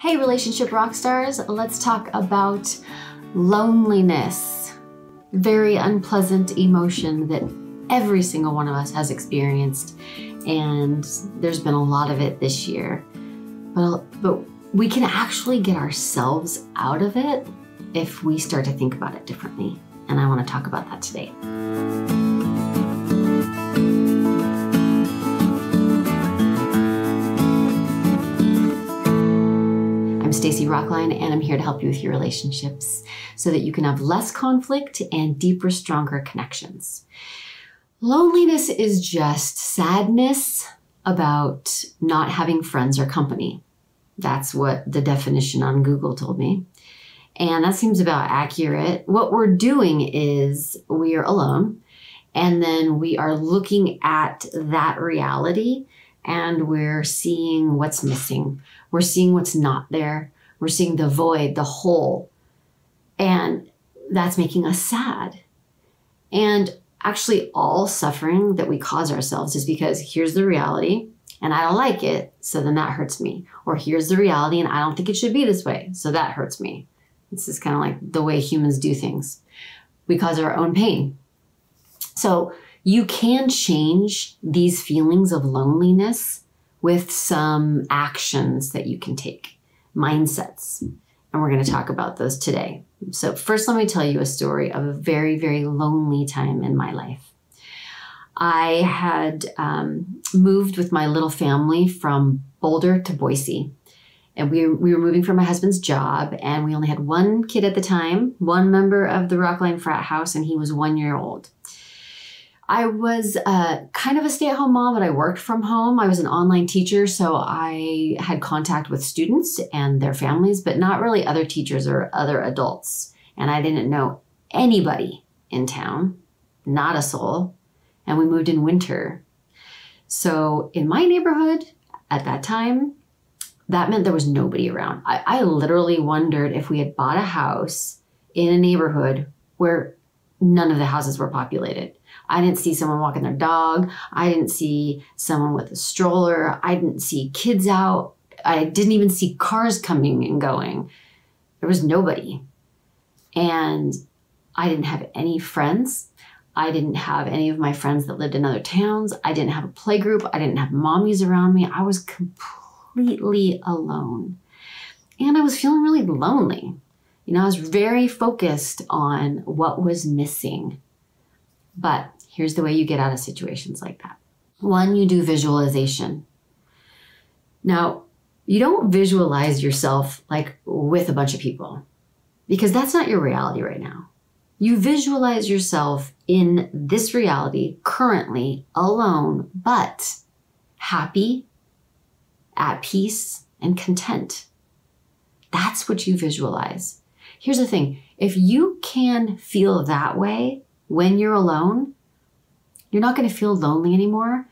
Hey, relationship rock stars, let's talk about loneliness. Very unpleasant emotion that every single one of us has experienced, and there's been a lot of it this year. But, but we can actually get ourselves out of it if we start to think about it differently. And I want to talk about that today. Stacy Rocklein, and I'm here to help you with your relationships so that you can have less conflict and deeper, stronger connections. Loneliness is just sadness about not having friends or company. That's what the definition on Google told me. And that seems about accurate. What we're doing is we are alone, and then we are looking at that reality and we're seeing what's missing. We're seeing what's not there. We're seeing the void, the hole. And that's making us sad. And actually, all suffering that we cause ourselves is because here's the reality and I don't like it, so then that hurts me. Or here's the reality and I don't think it should be this way, so that hurts me. This is kind of like the way humans do things. We cause our own pain. So you can change these feelings of loneliness with some actions that you can take mindsets. And we're going to talk about those today. So, first, let me tell you a story of a very, very lonely time in my life. I had um, moved with my little family from Boulder to Boise. And we, we were moving for my husband's job, and we only had one kid at the time, one member of the Rocklein frat house, and he was one year old. I was uh, kind of a stay at home mom, but I worked from home. I was an online teacher, so I had contact with students and their families, but not really other teachers or other adults. And I didn't know anybody in town, not a soul. And we moved in winter. So in my neighborhood at that time, that meant there was nobody around. I, I literally wondered if we had bought a house in a neighborhood where none of the houses were populated I didn't see someone walking their dog. I didn't see someone with a stroller. I didn't see kids out. I didn't even see cars coming and going. There was nobody. And I didn't have any friends. I didn't have any of my friends that lived in other towns. I didn't have a play group. I didn't have mommies around me. I was completely alone. And I was feeling really lonely. You know, I was very focused on what was missing. But Here's the way you get out of situations like that. One, you do visualization. Now, you don't visualize yourself like with a bunch of people because that's not your reality right now. You visualize yourself in this reality currently alone, but happy, at peace, and content. That's what you visualize. Here's the thing if you can feel that way when you're alone, you're not going to feel lonely anymore.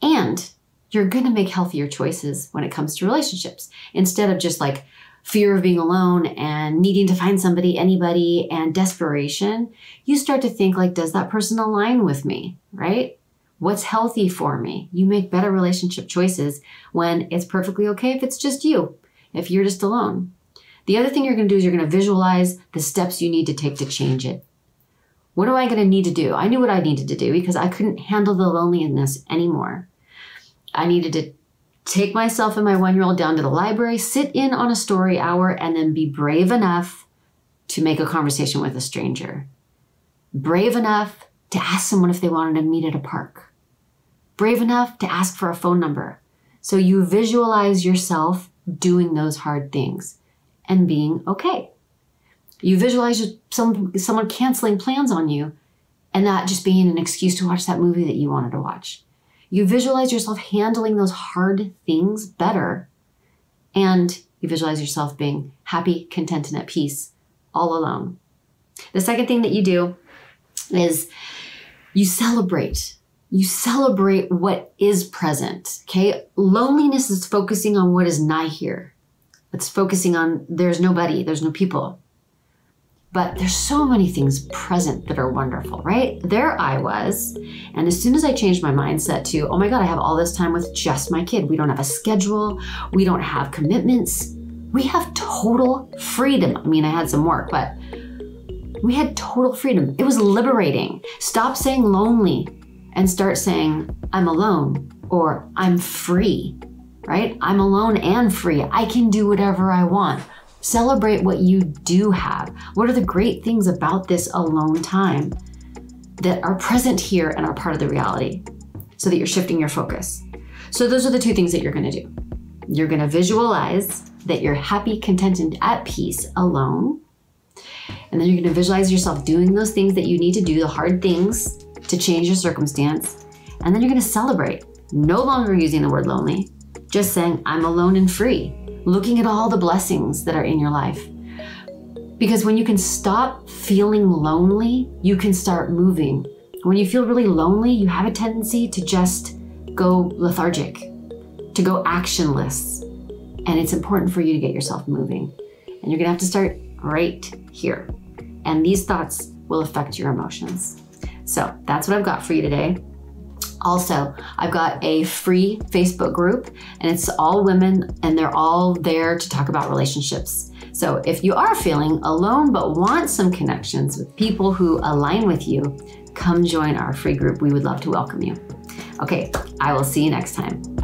And you're going to make healthier choices when it comes to relationships instead of just like fear of being alone and needing to find somebody, anybody, and desperation. You start to think, like, does that person align with me? Right? What's healthy for me? You make better relationship choices when it's perfectly okay if it's just you, if you're just alone. The other thing you're going to do is you're going to visualize the steps you need to take to change it. What am I going to need to do? I knew what I needed to do because I couldn't handle the loneliness anymore. I needed to take myself and my one year old down to the library, sit in on a story hour, and then be brave enough to make a conversation with a stranger. Brave enough to ask someone if they wanted to meet at a park. Brave enough to ask for a phone number. So you visualize yourself doing those hard things and being okay. You visualize some, someone canceling plans on you and that just being an excuse to watch that movie that you wanted to watch. You visualize yourself handling those hard things better and you visualize yourself being happy, content, and at peace all alone. The second thing that you do is you celebrate. You celebrate what is present. Okay. Loneliness is focusing on what is nigh here. It's focusing on there's nobody, there's no people. But there's so many things present that are wonderful, right? There I was. And as soon as I changed my mindset to, oh my God, I have all this time with just my kid. We don't have a schedule, we don't have commitments. we have total freedom. I mean, I had some work, but we had total freedom. It was liberating. Stop saying lonely and start saying, I'm alone or I'm free, right? I'm alone and free. I can do whatever I want. Celebrate what you do have. What are the great things about this alone time that are present here and are part of the reality so that you're shifting your focus? So, those are the two things that you're gonna do. You're gonna visualize that you're happy, content, and at peace alone. And then you're gonna visualize yourself doing those things that you need to do, the hard things to change your circumstance. And then you're gonna celebrate, no longer using the word lonely, just saying, I'm alone and free, looking at all the blessings that are in your life. Because when you can stop feeling lonely, you can start moving. When you feel really lonely, you have a tendency to just go lethargic, to go actionless. And it's important for you to get yourself moving. And you're gonna have to start right here. And these thoughts will affect your emotions. So that's what I've got for you today. Also, I've got a free Facebook group and it's all women and they're all there to talk about relationships. So if you are feeling alone but want some connections with people who align with you, come join our free group. We would love to welcome you. Okay, I will see you next time.